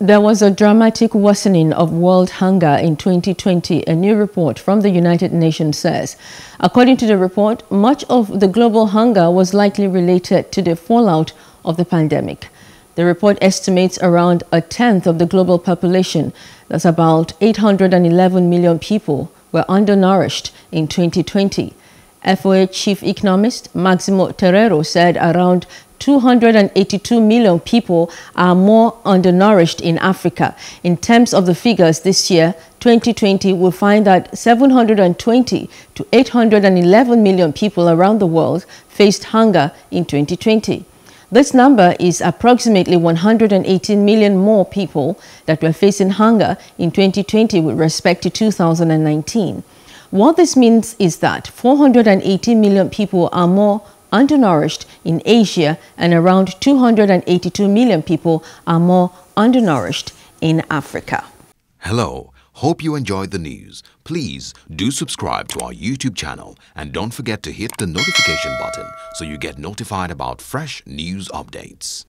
There was a dramatic worsening of world hunger in 2020, a new report from the United Nations says. According to the report, much of the global hunger was likely related to the fallout of the pandemic. The report estimates around a tenth of the global population, that's about 811 million people, were undernourished in 2020. FAO chief economist Maximo Torero said around 282 million people are more undernourished in Africa. In terms of the figures this year, 2020 will find that 720 to 811 million people around the world faced hunger in 2020. This number is approximately 118 million more people that were facing hunger in 2020 with respect to 2019. What this means is that 480 million people are more undernourished in Asia and around 282 million people are more undernourished in Africa. Hello. Hope you enjoyed the news. Please do subscribe to our YouTube channel and don't forget to hit the notification button so you get notified about fresh news updates.